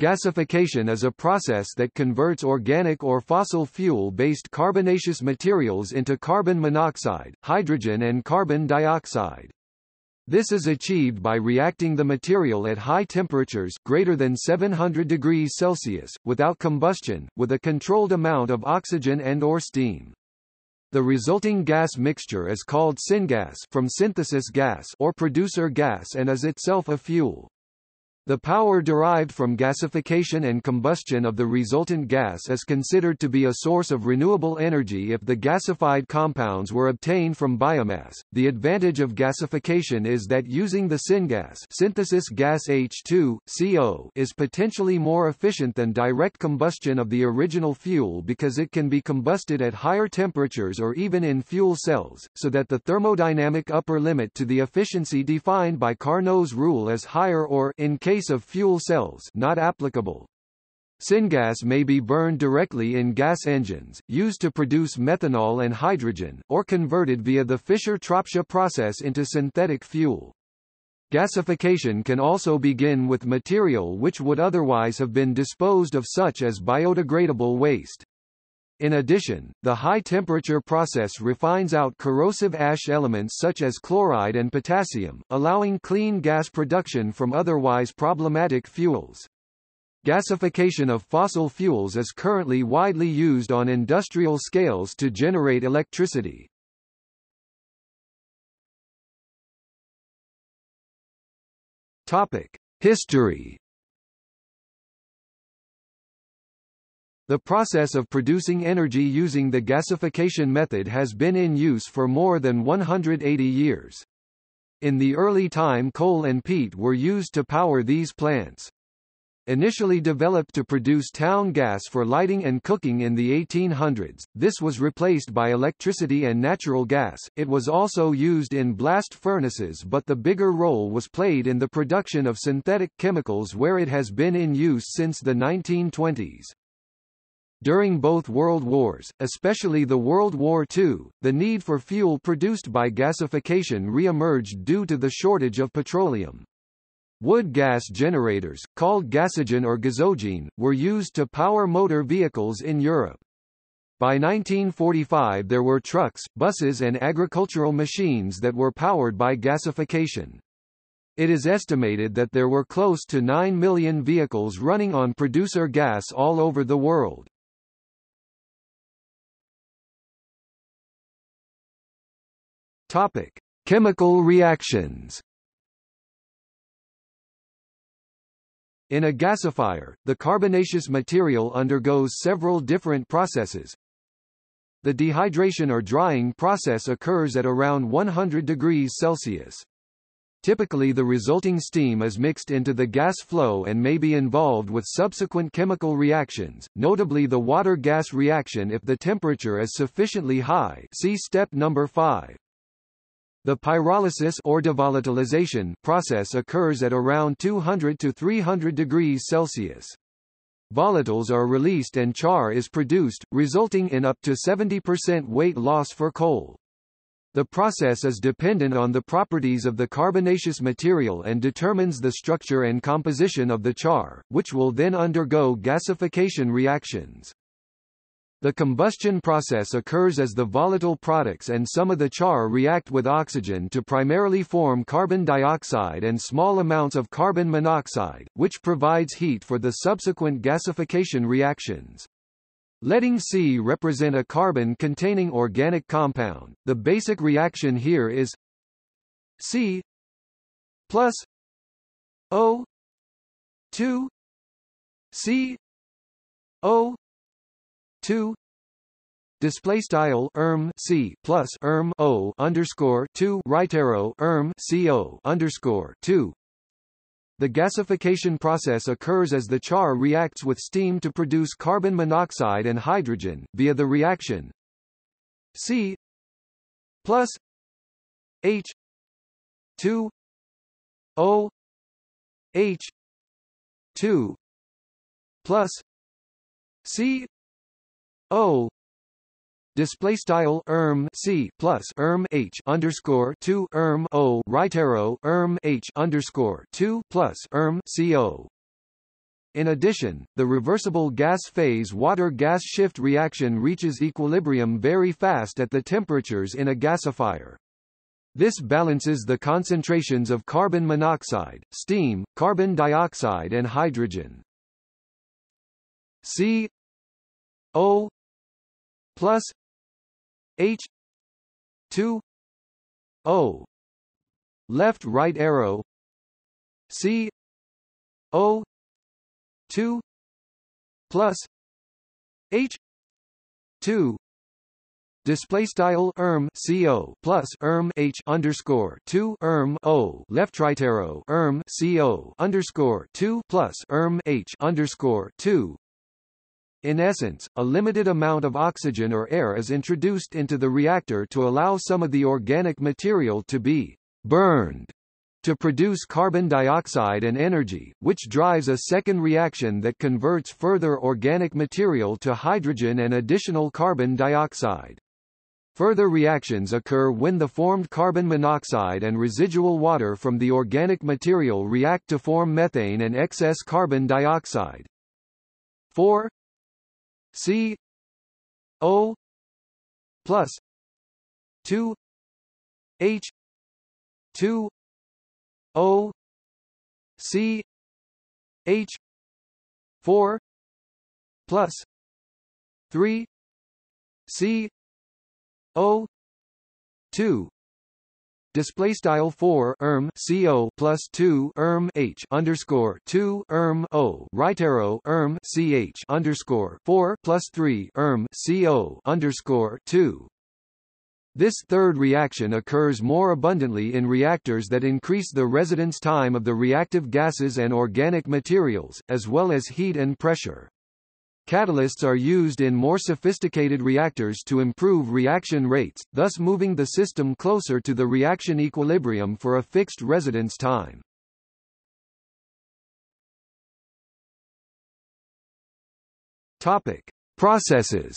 Gasification is a process that converts organic or fossil fuel-based carbonaceous materials into carbon monoxide, hydrogen and carbon dioxide. This is achieved by reacting the material at high temperatures greater than 700 degrees Celsius, without combustion, with a controlled amount of oxygen and or steam. The resulting gas mixture is called syngas from synthesis gas or producer gas and is itself a fuel. The power derived from gasification and combustion of the resultant gas is considered to be a source of renewable energy if the gasified compounds were obtained from biomass. The advantage of gasification is that using the syngas synthesis gas H2, CO is potentially more efficient than direct combustion of the original fuel because it can be combusted at higher temperatures or even in fuel cells, so that the thermodynamic upper limit to the efficiency defined by Carnot's rule is higher or in case case of fuel cells not applicable. Syngas may be burned directly in gas engines, used to produce methanol and hydrogen, or converted via the Fischer-Tropsch process into synthetic fuel. Gasification can also begin with material which would otherwise have been disposed of such as biodegradable waste. In addition, the high-temperature process refines out corrosive ash elements such as chloride and potassium, allowing clean gas production from otherwise problematic fuels. Gasification of fossil fuels is currently widely used on industrial scales to generate electricity. Topic: History The process of producing energy using the gasification method has been in use for more than 180 years. In the early time coal and peat were used to power these plants. Initially developed to produce town gas for lighting and cooking in the 1800s, this was replaced by electricity and natural gas. It was also used in blast furnaces but the bigger role was played in the production of synthetic chemicals where it has been in use since the 1920s. During both World Wars, especially the World War II, the need for fuel produced by gasification re-emerged due to the shortage of petroleum. Wood gas generators, called gasogen or gasogene, were used to power motor vehicles in Europe. By 1945 there were trucks, buses and agricultural machines that were powered by gasification. It is estimated that there were close to 9 million vehicles running on producer gas all over the world. Topic: Chemical reactions. In a gasifier, the carbonaceous material undergoes several different processes. The dehydration or drying process occurs at around 100 degrees Celsius. Typically the resulting steam is mixed into the gas flow and may be involved with subsequent chemical reactions, notably the water-gas reaction if the temperature is sufficiently high see step number 5. The pyrolysis or devolatilization process occurs at around 200 to 300 degrees Celsius. Volatiles are released and char is produced, resulting in up to 70% weight loss for coal. The process is dependent on the properties of the carbonaceous material and determines the structure and composition of the char, which will then undergo gasification reactions. The combustion process occurs as the volatile products and some of the char react with oxygen to primarily form carbon dioxide and small amounts of carbon monoxide, which provides heat for the subsequent gasification reactions. Letting C represent a carbon-containing organic compound, the basic reaction here is C plus O 2 C O 2 display style erm c plus erm o underscore 2 right arrow erm co underscore 2 the gasification process occurs as the char reacts with steam to produce carbon monoxide and hydrogen, via the reaction. C. Plus H 2 O H 2 plus C O. Display style erm c plus erm h underscore two erm o. Right arrow erm h underscore two plus erm co In addition, the reversible gas-phase water-gas shift reaction reaches equilibrium very fast at the temperatures in a gasifier. This balances the concentrations of carbon monoxide, steam, carbon dioxide and hydrogen. C. O plus H 2 O left right arrow C O 2 plus H 2 Display style erm co plus erm h underscore two erm o left right arrow erm co underscore two plus erm h underscore two. In essence, a limited amount of oxygen or air is introduced into the reactor to allow some of the organic material to be burned to produce carbon dioxide and energy, which drives a second reaction that converts further organic material to hydrogen and additional carbon dioxide. Further reactions occur when the formed carbon monoxide and residual water from the organic material react to form methane and excess carbon dioxide. 4 C O plus 2 H 2 O C H 4 plus 3 C O two display style 4 erm co plus 2 erm h underscore 2 erm o right arrow erm ch underscore 4 plus 3 erm co underscore 2 this third reaction occurs more abundantly in reactors that increase the residence time of the reactive gases and organic materials, as well as heat and pressure. Catalysts are used in more sophisticated reactors to improve reaction rates, thus moving the system closer to the reaction equilibrium for a fixed residence time. Topic: Processes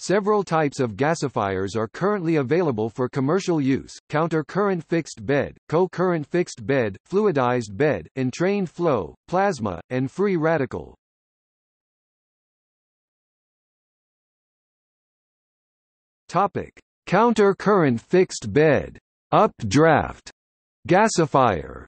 Several types of gasifiers are currently available for commercial use, counter-current fixed bed, co-current fixed bed, fluidized bed, entrained flow, plasma, and free radical. Topic: Counter-current fixed bed, updraft gasifier.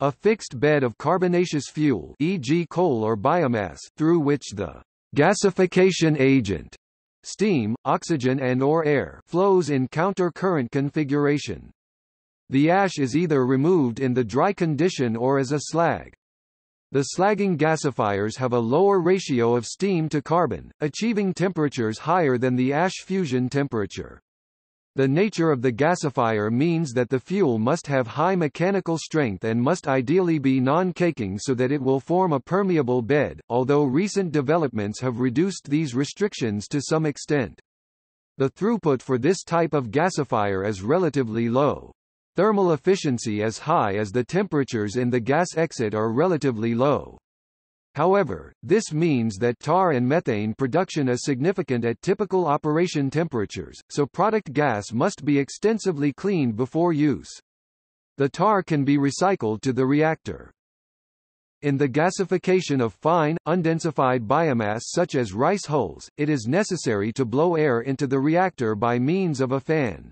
A fixed bed of carbonaceous fuel e.g. coal or biomass through which the gasification agent steam, oxygen and or air flows in counter-current configuration. The ash is either removed in the dry condition or as a slag. The slagging gasifiers have a lower ratio of steam to carbon, achieving temperatures higher than the ash fusion temperature. The nature of the gasifier means that the fuel must have high mechanical strength and must ideally be non-caking so that it will form a permeable bed, although recent developments have reduced these restrictions to some extent. The throughput for this type of gasifier is relatively low. Thermal efficiency is high as the temperatures in the gas exit are relatively low. However, this means that tar and methane production is significant at typical operation temperatures, so product gas must be extensively cleaned before use. The tar can be recycled to the reactor. In the gasification of fine, undensified biomass such as rice hulls, it is necessary to blow air into the reactor by means of a fan.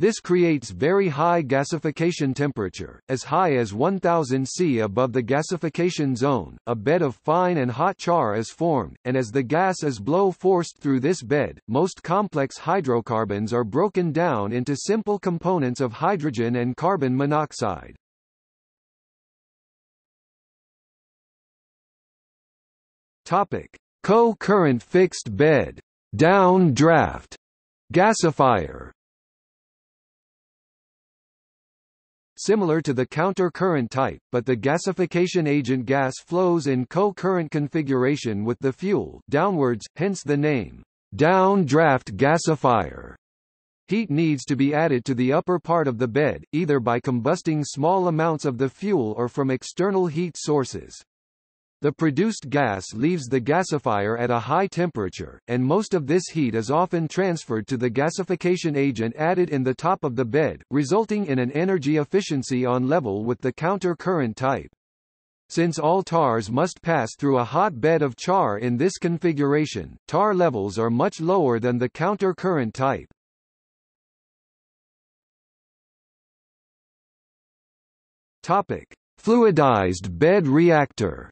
This creates very high gasification temperature, as high as 1000 C above the gasification zone. A bed of fine and hot char is formed, and as the gas is blow forced through this bed, most complex hydrocarbons are broken down into simple components of hydrogen and carbon monoxide. Topic: Co-current fixed bed, down draft gasifier. Similar to the counter-current type, but the gasification agent gas flows in co-current configuration with the fuel downwards, hence the name, downdraft gasifier. Heat needs to be added to the upper part of the bed, either by combusting small amounts of the fuel or from external heat sources. The produced gas leaves the gasifier at a high temperature, and most of this heat is often transferred to the gasification agent added in the top of the bed, resulting in an energy efficiency on level with the counter current type. Since all tars must pass through a hot bed of char in this configuration, tar levels are much lower than the counter current type. Topic: Fluidized bed reactor.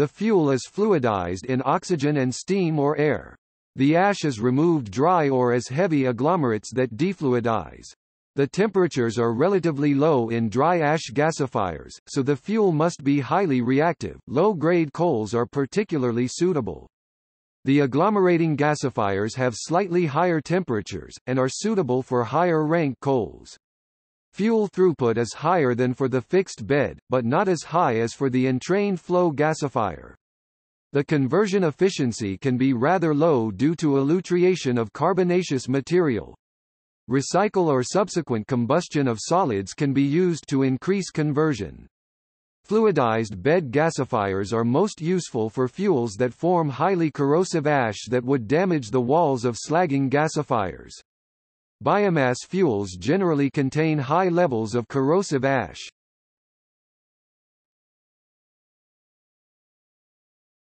The fuel is fluidized in oxygen and steam or air. The ash is removed dry or as heavy agglomerates that defluidize. The temperatures are relatively low in dry ash gasifiers, so the fuel must be highly reactive. Low-grade coals are particularly suitable. The agglomerating gasifiers have slightly higher temperatures, and are suitable for higher rank coals. Fuel throughput is higher than for the fixed bed, but not as high as for the entrained flow gasifier. The conversion efficiency can be rather low due to elutriation of carbonaceous material. Recycle or subsequent combustion of solids can be used to increase conversion. Fluidized bed gasifiers are most useful for fuels that form highly corrosive ash that would damage the walls of slagging gasifiers. Biomass fuels generally contain high levels of corrosive ash.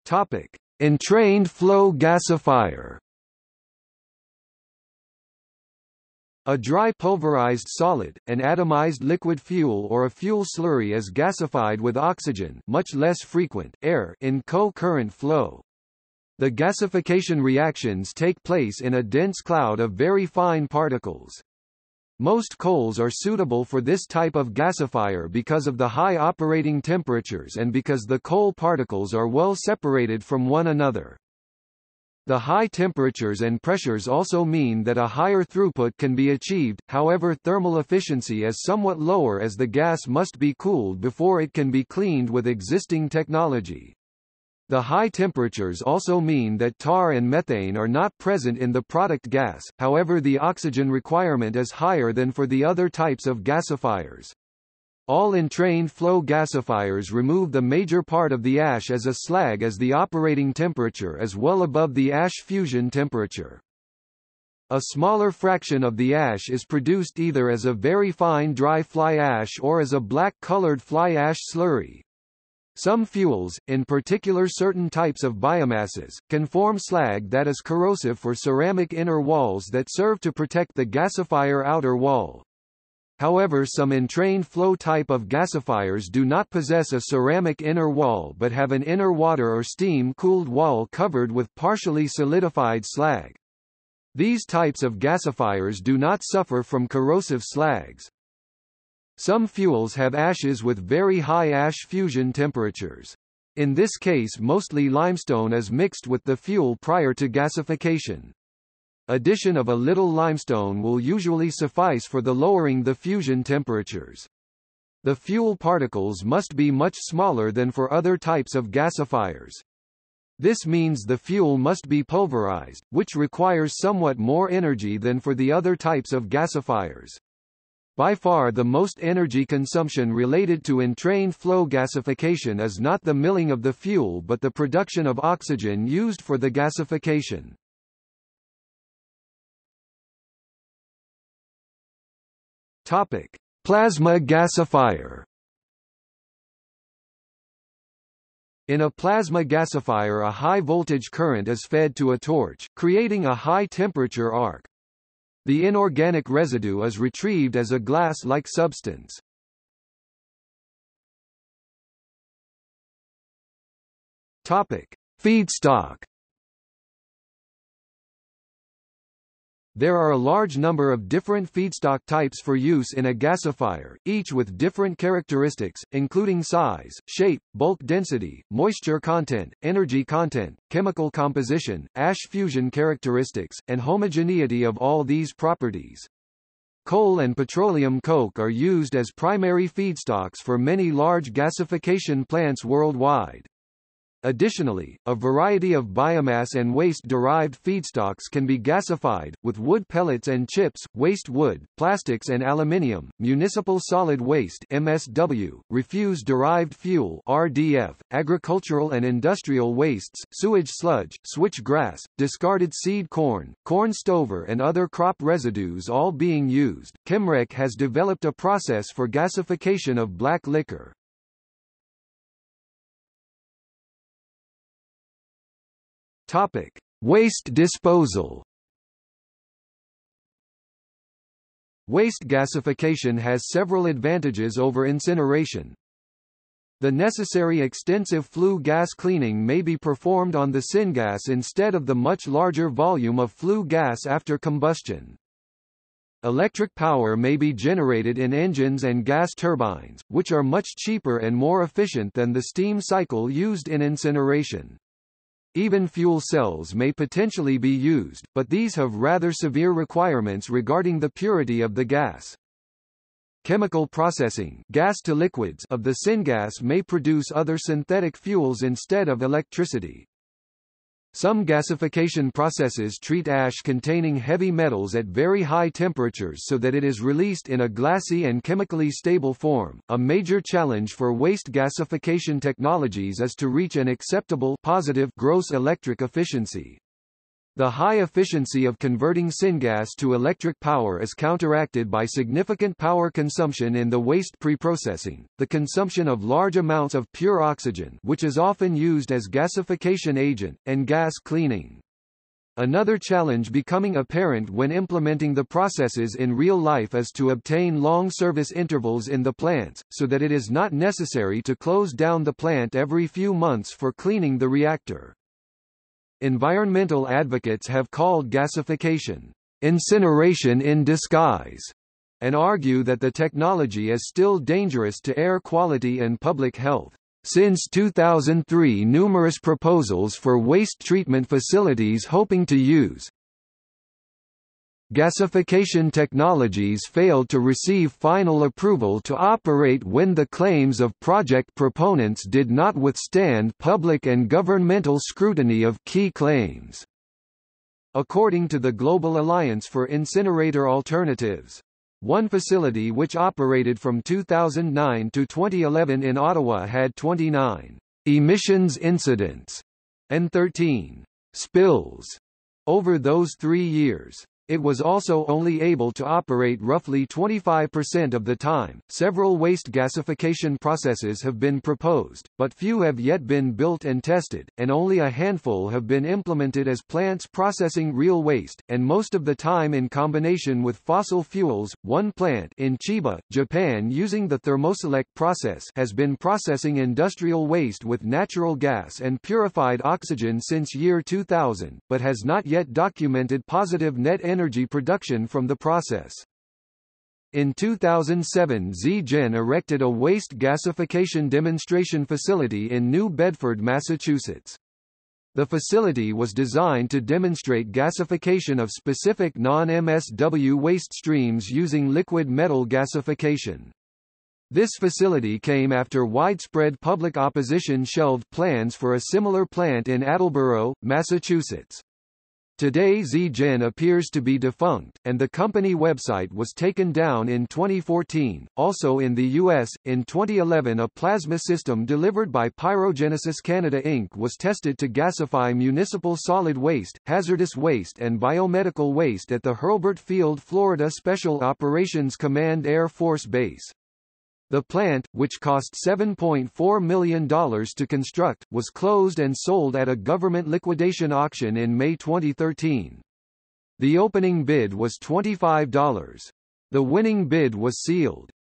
Topic: Entrained flow gasifier. A dry pulverized solid, an atomized liquid fuel or a fuel slurry is gasified with oxygen much less frequent air in co-current flow. The gasification reactions take place in a dense cloud of very fine particles. Most coals are suitable for this type of gasifier because of the high operating temperatures and because the coal particles are well separated from one another. The high temperatures and pressures also mean that a higher throughput can be achieved, however thermal efficiency is somewhat lower as the gas must be cooled before it can be cleaned with existing technology. The high temperatures also mean that tar and methane are not present in the product gas, however the oxygen requirement is higher than for the other types of gasifiers. All entrained flow gasifiers remove the major part of the ash as a slag as the operating temperature is well above the ash fusion temperature. A smaller fraction of the ash is produced either as a very fine dry fly ash or as a black-colored fly ash slurry. Some fuels, in particular certain types of biomasses, can form slag that is corrosive for ceramic inner walls that serve to protect the gasifier outer wall. However some entrained flow type of gasifiers do not possess a ceramic inner wall but have an inner water or steam-cooled wall covered with partially solidified slag. These types of gasifiers do not suffer from corrosive slags. Some fuels have ashes with very high ash fusion temperatures. In this case mostly limestone is mixed with the fuel prior to gasification. Addition of a little limestone will usually suffice for the lowering the fusion temperatures. The fuel particles must be much smaller than for other types of gasifiers. This means the fuel must be pulverized, which requires somewhat more energy than for the other types of gasifiers. By far the most energy consumption related to entrained flow gasification is not the milling of the fuel but the production of oxygen used for the gasification. Topic: Plasma gasifier. In a plasma gasifier a high voltage current is fed to a torch, creating a high temperature arc. The inorganic residue is retrieved as a glass-like substance. Topic: Feedstock. There are a large number of different feedstock types for use in a gasifier, each with different characteristics, including size, shape, bulk density, moisture content, energy content, chemical composition, ash fusion characteristics, and homogeneity of all these properties. Coal and petroleum coke are used as primary feedstocks for many large gasification plants worldwide. Additionally, a variety of biomass and waste-derived feedstocks can be gasified, with wood pellets and chips, waste wood, plastics and aluminium, municipal solid waste MSW, refuse-derived fuel RDF, agricultural and industrial wastes, sewage sludge, switch grass, discarded seed corn, corn stover and other crop residues all being used. Chemrec has developed a process for gasification of black liquor. Topic: Waste disposal. Waste gasification has several advantages over incineration. The necessary extensive flue gas cleaning may be performed on the syngas instead of the much larger volume of flue gas after combustion. Electric power may be generated in engines and gas turbines, which are much cheaper and more efficient than the steam cycle used in incineration. Even fuel cells may potentially be used, but these have rather severe requirements regarding the purity of the gas. Chemical processing gas to liquids of the syngas may produce other synthetic fuels instead of electricity. Some gasification processes treat ash containing heavy metals at very high temperatures so that it is released in a glassy and chemically stable form. A major challenge for waste gasification technologies is to reach an acceptable positive gross electric efficiency. The high efficiency of converting syngas to electric power is counteracted by significant power consumption in the waste preprocessing, the consumption of large amounts of pure oxygen which is often used as gasification agent, and gas cleaning. Another challenge becoming apparent when implementing the processes in real life is to obtain long service intervals in the plants, so that it is not necessary to close down the plant every few months for cleaning the reactor. Environmental advocates have called gasification incineration in disguise and argue that the technology is still dangerous to air quality and public health. Since 2003 numerous proposals for waste treatment facilities hoping to use Gasification technologies failed to receive final approval to operate when the claims of project proponents did not withstand public and governmental scrutiny of key claims. According to the Global Alliance for Incinerator Alternatives, one facility which operated from 2009 to 2011 in Ottawa had 29 emissions incidents and 13 spills over those three years. It was also only able to operate roughly 25% of the time. Several waste gasification processes have been proposed, but few have yet been built and tested, and only a handful have been implemented as plants processing real waste, and most of the time in combination with fossil fuels. One plant in Chiba, Japan using the thermoselect process has been processing industrial waste with natural gas and purified oxygen since year 2000, but has not yet documented positive net energy energy production from the process. In 2007 ZeGen erected a waste gasification demonstration facility in New Bedford, Massachusetts. The facility was designed to demonstrate gasification of specific non-MSW waste streams using liquid metal gasification. This facility came after widespread public opposition shelved plans for a similar plant in Attleboro, Massachusetts. Today ZeGen appears to be defunct, and the company website was taken down in 2014. Also in the U.S., in 2011 a plasma system delivered by Pyrogenesis Canada Inc. was tested to gasify municipal solid waste, hazardous waste and biomedical waste at the Hurlburt Field, Florida Special Operations Command Air Force Base. The plant, which cost $7.4 million to construct, was closed and sold at a government liquidation auction in May 2013. The opening bid was $25. The winning bid was sealed.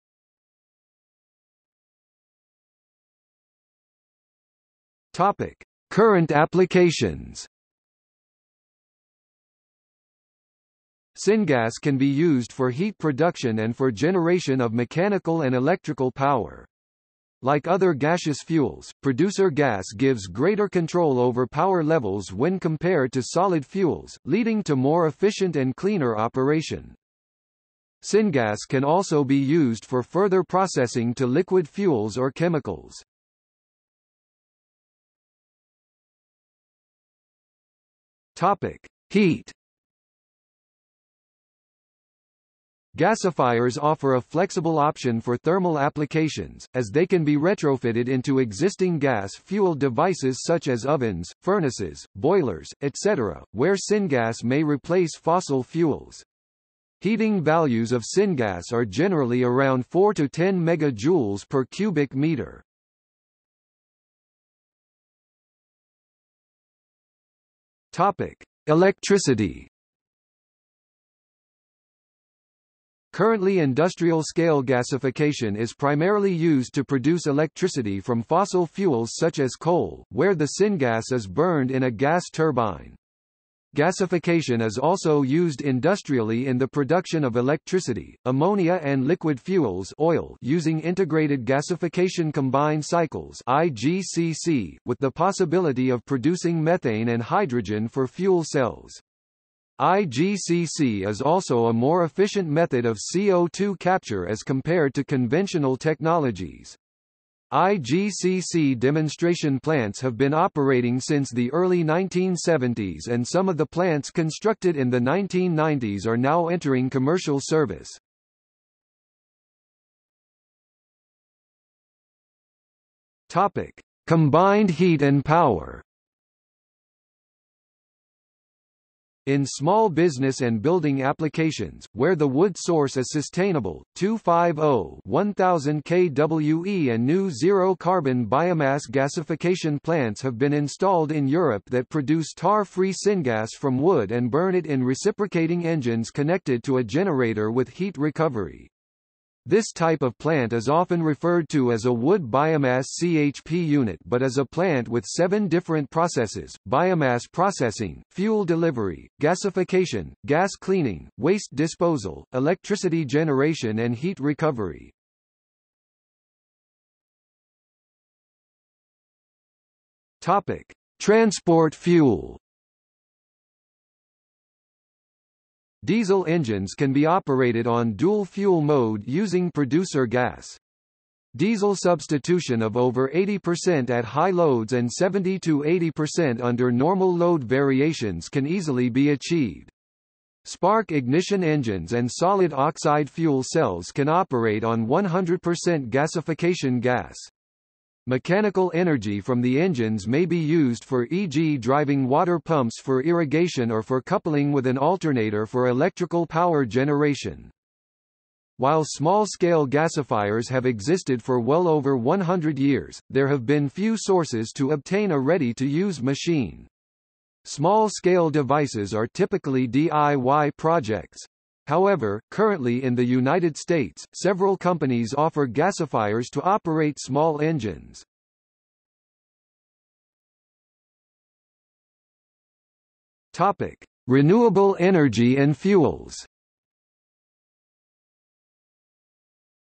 Topic: Current applications. Syngas can be used for heat production and for generation of mechanical and electrical power. Like other gaseous fuels, producer gas gives greater control over power levels when compared to solid fuels, leading to more efficient and cleaner operation. Syngas can also be used for further processing to liquid fuels or chemicals. Topic: Heat. Gasifiers offer a flexible option for thermal applications, as they can be retrofitted into existing gas-fueled devices such as ovens, furnaces, boilers, etc., where syngas may replace fossil fuels. Heating values of syngas are generally around 4 to 10 megajoules per cubic meter. Topic: Electricity Currently industrial-scale gasification is primarily used to produce electricity from fossil fuels such as coal, where the syngas is burned in a gas turbine. Gasification is also used industrially in the production of electricity, ammonia and liquid fuels oil using integrated gasification combined cycles IGCC, with the possibility of producing methane and hydrogen for fuel cells. IGCC is also a more efficient method of CO2 capture as compared to conventional technologies. IGCC demonstration plants have been operating since the early 1970s and some of the plants constructed in the 1990s are now entering commercial service. Topic: Combined heat and power. In small business and building applications, where the wood source is sustainable, 250-1000 kWe and new zero-carbon biomass gasification plants have been installed in Europe that produce tar-free syngas from wood and burn it in reciprocating engines connected to a generator with heat recovery. This type of plant is often referred to as a wood biomass CHP unit but is a plant with seven different processes, biomass processing, fuel delivery, gasification, gas cleaning, waste disposal, electricity generation and heat recovery. Topic. Transport fuel Diesel engines can be operated on dual-fuel mode using producer gas. Diesel substitution of over 80% at high loads and 70 to 80% under normal load variations can easily be achieved. Spark ignition engines and solid oxide fuel cells can operate on 100% gasification gas. Mechanical energy from the engines may be used for e.g. driving water pumps for irrigation or for coupling with an alternator for electrical power generation. While small-scale gasifiers have existed for well over 100 years, there have been few sources to obtain a ready-to-use machine. Small-scale devices are typically DIY projects. However, currently in the United States, several companies offer gasifiers to operate small engines. Topic: Renewable energy and fuels.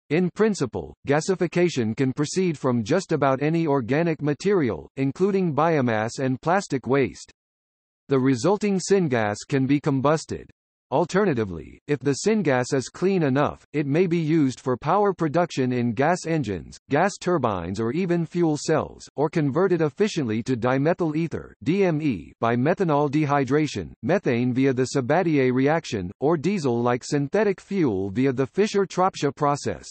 In principle, gasification can proceed from just about any organic material, including biomass and plastic waste. The resulting syngas can be combusted. Alternatively, if the syngas is clean enough, it may be used for power production in gas engines, gas turbines or even fuel cells, or converted efficiently to dimethyl ether DME by methanol dehydration, methane via the Sabatier reaction, or diesel like synthetic fuel via the Fischer-Tropsch process.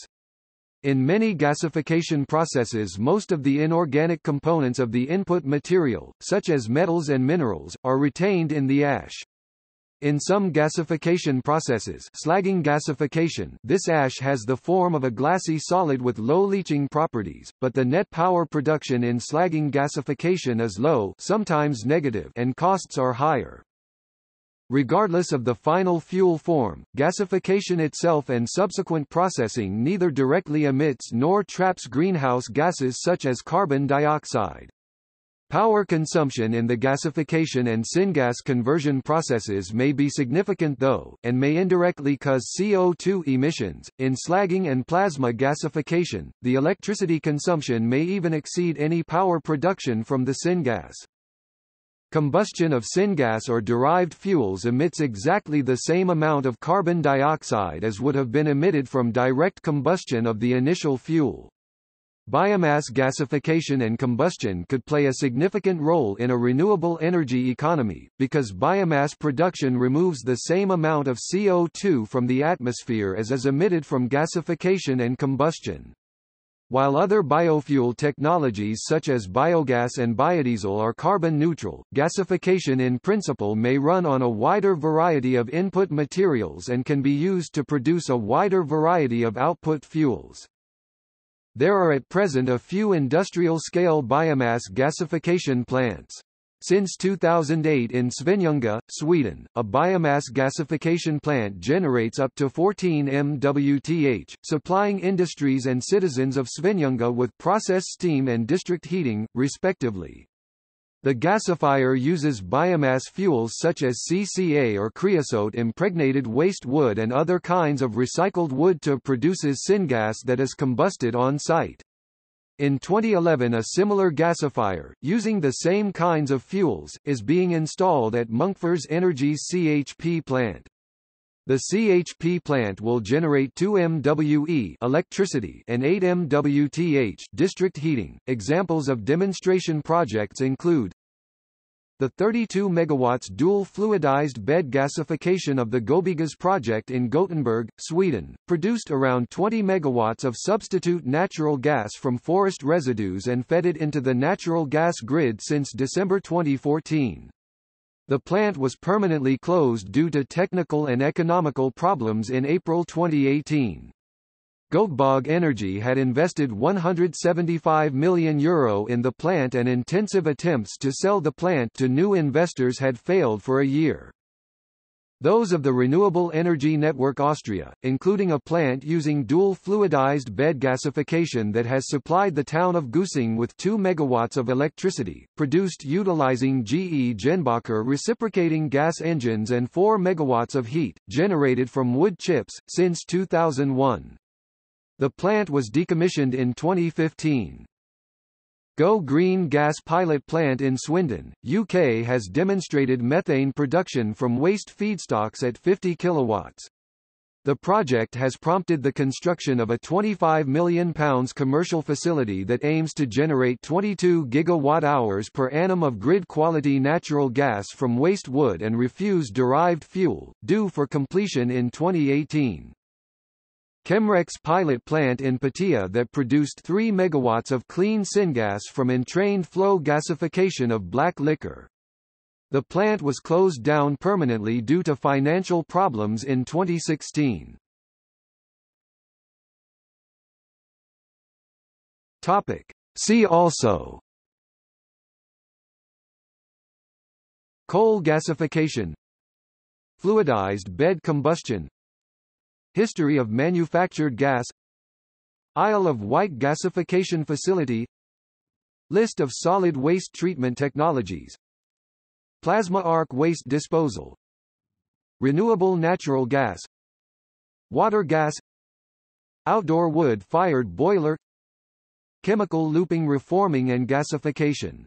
In many gasification processes most of the inorganic components of the input material, such as metals and minerals, are retained in the ash. In some gasification processes slagging gasification, this ash has the form of a glassy solid with low leaching properties, but the net power production in slagging gasification is low sometimes negative and costs are higher. Regardless of the final fuel form, gasification itself and subsequent processing neither directly emits nor traps greenhouse gases such as carbon dioxide. Power consumption in the gasification and syngas conversion processes may be significant though, and may indirectly cause CO2 emissions. In slagging and plasma gasification, the electricity consumption may even exceed any power production from the syngas. Combustion of syngas or derived fuels emits exactly the same amount of carbon dioxide as would have been emitted from direct combustion of the initial fuel. Biomass gasification and combustion could play a significant role in a renewable energy economy, because biomass production removes the same amount of CO2 from the atmosphere as is emitted from gasification and combustion. While other biofuel technologies such as biogas and biodiesel are carbon neutral, gasification in principle may run on a wider variety of input materials and can be used to produce a wider variety of output fuels. There are at present a few industrial-scale biomass gasification plants. Since 2008 in Svenljunga, Sweden, a biomass gasification plant generates up to 14 MWth, supplying industries and citizens of Svenljunga with process steam and district heating, respectively. The gasifier uses biomass fuels such as CCA or creosote impregnated waste wood and other kinds of recycled wood to produces syngas that is combusted on site. In 2011 a similar gasifier, using the same kinds of fuels, is being installed at Munkfors Energy's CHP plant. The CHP plant will generate 2 MWE electricity and 8 MWTH district heating. Examples of demonstration projects include the 32 MW dual fluidized bed gasification of the Gobigas project in Gothenburg, Sweden, produced around 20 MW of substitute natural gas from forest residues and fed it into the natural gas grid since December 2014. The plant was permanently closed due to technical and economical problems in April 2018. Göteborg Energy had invested €175 million Euro in the plant and intensive attempts to sell the plant to new investors had failed for a year. Those of the Renewable Energy Network Austria, including a plant using dual fluidized bed gasification that has supplied the town of Güssing with 2 megawatts of electricity, produced utilizing GE Jenbacher reciprocating gas engines and 4 megawatts of heat, generated from wood chips, since 2001. The plant was decommissioned in 2015. Go Green gas pilot plant in Swindon, UK has demonstrated methane production from waste feedstocks at 50 kilowatts. The project has prompted the construction of a £25 million commercial facility that aims to generate 22 gigawatt-hours per annum of grid-quality natural gas from waste wood and refuse-derived fuel, due for completion in 2018. Chemrec's pilot plant in Piteå that produced 3 megawatts of clean syngas from entrained flow gasification of black liquor. The plant was closed down permanently due to financial problems in 2016. Topic. See also Coal gasification Fluidized bed combustion History of manufactured gas Isle of Wight Gasification Facility List of solid waste treatment technologies Plasma arc waste disposal Renewable natural gas Water gas Outdoor wood-fired boiler Chemical looping reforming and gasification